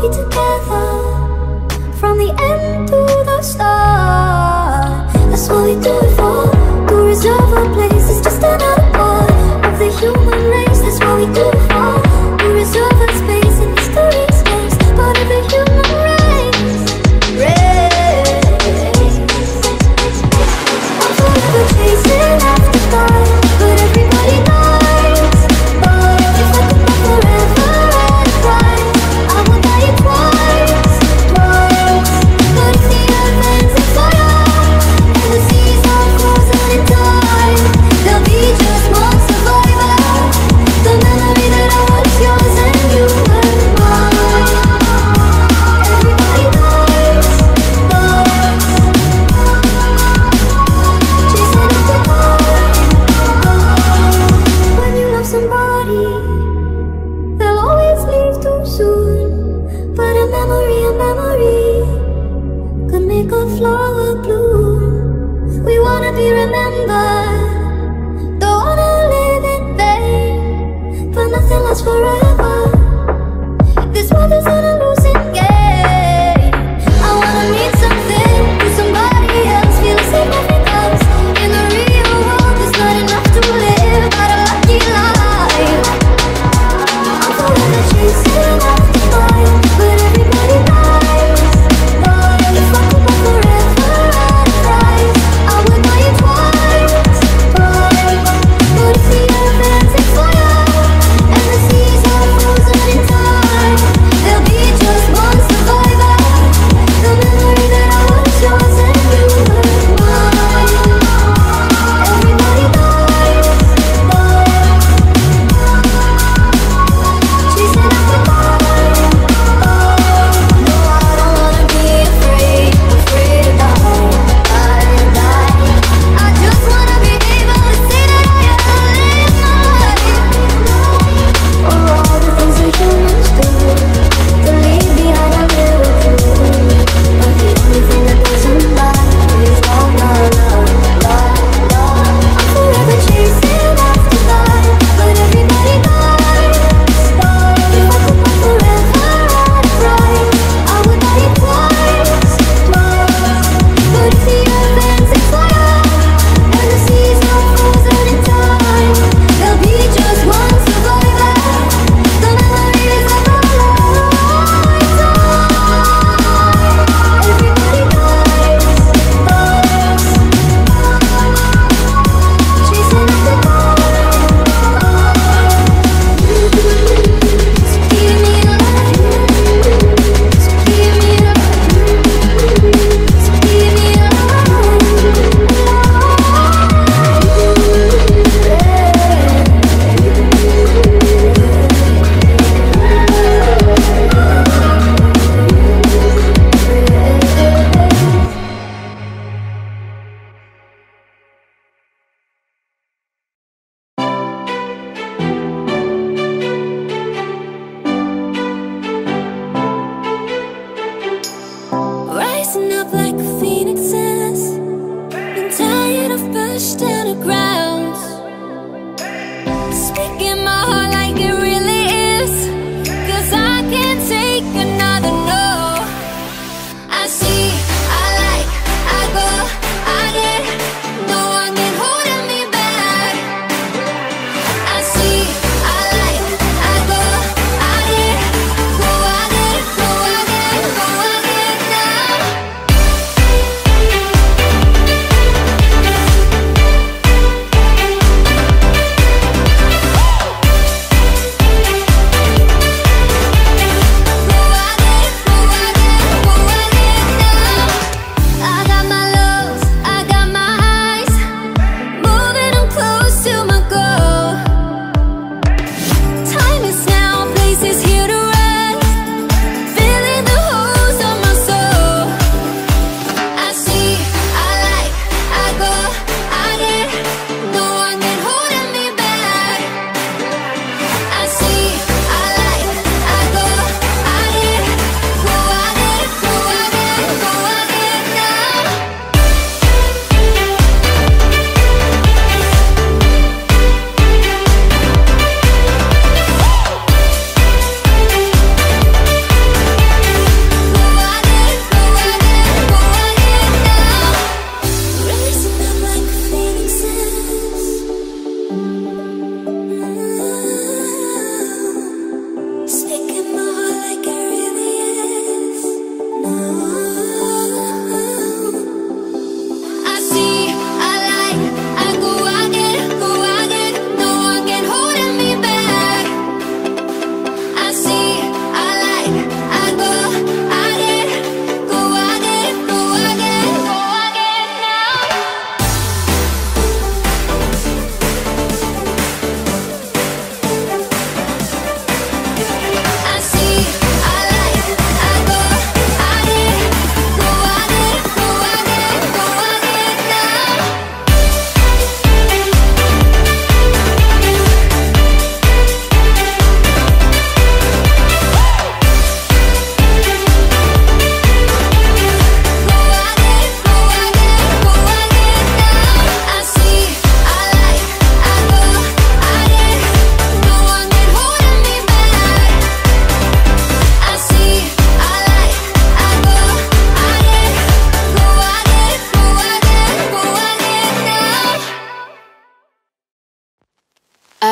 be together From the end to the start. That's what we do it for. To reserve our place. It's just another part of the human race. That's what we do last forever.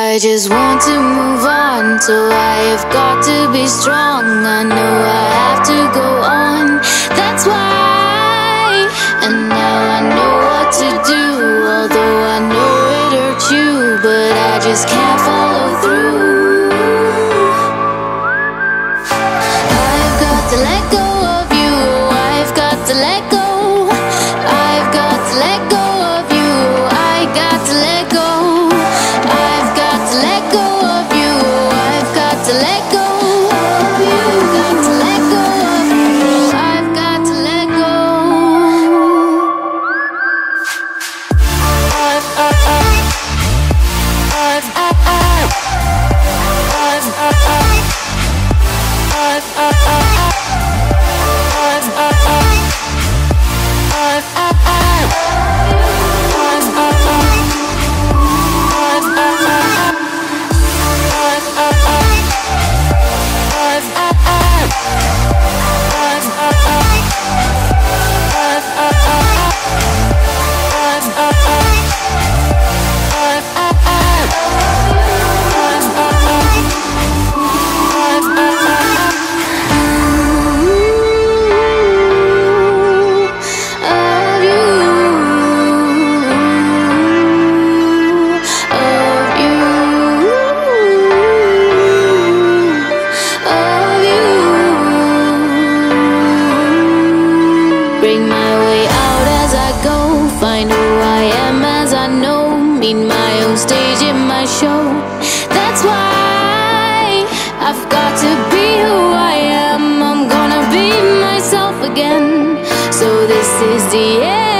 I just want to move on, so I have got to be strong. I know I have to go on, that's why. And now I know what to do, although I know it hurt you, but I just can't follow meet my own stage in my show. That's why I've got to be who I am. I'm gonna be myself again. So this is the end.